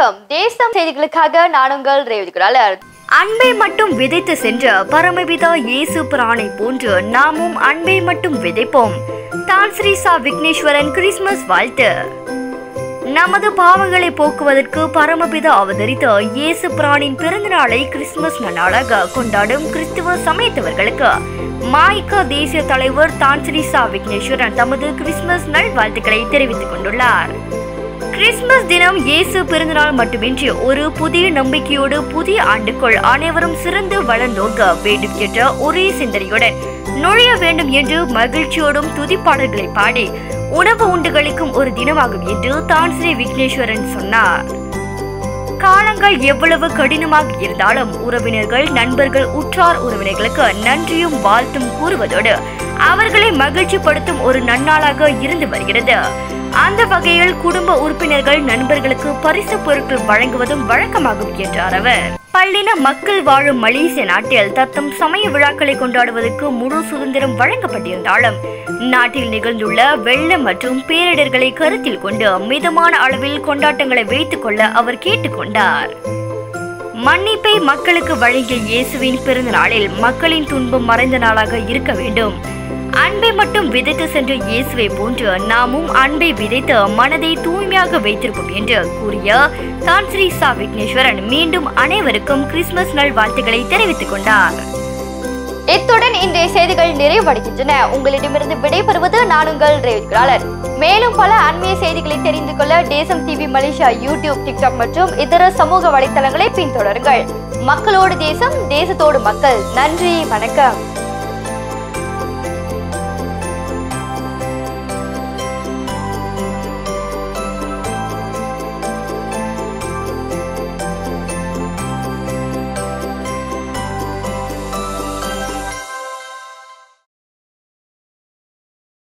வணக்கம். தேசம் செய்திகளுக்காக நான் உங்கள் ரேவதி அன்பை மட்டும் விதைத்து சென்ற பரமபிதா இயேசு பிரானை போன்று நாமும் அன்பை மட்டும் விதைப்போம். தான் ஸ்ரீ சா விக்னேஸ்வரன் கிறிஸ்துமஸ் வாழ்த்து. நமது பாவங்களை போக்குவதற்கு பரமபிதா அவதரித்த இயேசு பிரானின் பிறந்தநாளை கிறிஸ்துமஸ் நாளாக கொண்டாடும் கிறிஸ்துவ சமயத்தவர்களுக்கு மாய்கா தேசிய தலைவர் தான் ஸ்ரீ சா விக்னேஸ்வரன் தமது கிறிஸ்துமஸ் நல்வாழ்த்துக்களை தெரிவித்துக் கொண்டுள்ளார். கிறிஸ்துமஸ் தினம் இயேசு பிறந்தநாள் மட்டுமின்றி ஒரு புதிய நம்பிக்கையோடு புதிய ஆண்டுக்குள் அனைவரும் சிறந்து வளர்ந்தோங்க வேண்டும் என்ற ஒரே சிந்தனையுடன் நுழைய வேண்டும் என்று மகிழ்ச்சியோடும் துதிப்பாடல்களை பாடி உணவு உண்டுகளிக்கும் ஒரு தினமாகும் என்று தான் ஸ்ரீ விக்னேஸ்வரன் சொன்னார். காலங்கள் எவ்வளவு கடினமாக இருந்தாலும் உறவினர்கள் நண்பர்கள் உற்றார் உறவினர்களுக்கு நன்றியும் வாழ்த்தும் கூறுவதோடு அவர்களை மகிழ்ச்சிப்படுத்தும் ஒரு நன்னாளாக இருந்து வருகிறது. அந்த வகையில் குடும்ப உறுப்பினர்கள் நண்பர்களுக்கு பரிசு பொருட்கள் வழங்குவதும் வழக்கமாகும் என்றார் அவர். பல்லின மக்கள் வாழும் மலேசிய நாட்டில் தத்தம் சமய விழாக்களை கொண்டாடுவதற்கு முழு சுதந்திரம் வழங்கப்பட்டிருந்தாலும் நாட்டில் நிகழ்ந்துள்ள வெள்ளம் மற்றும் பேரிடர்களை கருத்தில் கொண்டு மிதமான அளவில் கொண்டாட்டங்களை வைத்துக் கொள்ள அவர் கேட்டுக்கொண்டார் மன்னிப்பை மக்களுக்கு வழங்கிய இயேசுவின் பிறந்த நாளில் மக்களின் துன்பம் மறைந்த நாளாக இருக்க வேண்டும். அன்பை மட்டும் விதைத்து சென்ற இயேசுவை போன்று நாமும் அன்பை விதைத்து மனதை தூய்மையாக வைத்திருப்போம் என்று கூறிய தான் ஸ்ரீ சா விக்னேஸ்வரன் மீண்டும் அனைவருக்கும் கிறிஸ்துமஸ் நல் வாழ்த்துக்களை தெரிவித்துக் கொண்டார். இத்துடன் இன்றைய செய்திகள் நிறைவடைகின்றன. உங்களிடமிருந்து விடைபெறுவது நான் உங்கள் ரேவதி மேலும் பல அண்மைய செய்திகளை தெரிந்து கொள்ள தேசம் டிவி மலேசியா யூடியூப் டிக்டாக் மற்றும் இதர சமூக வலைத்தளங்களை பின்தொடருங்கள். மக்களோடு தேசம் தேசத்தோடு மக்கள். நன்றி வணக்கம்.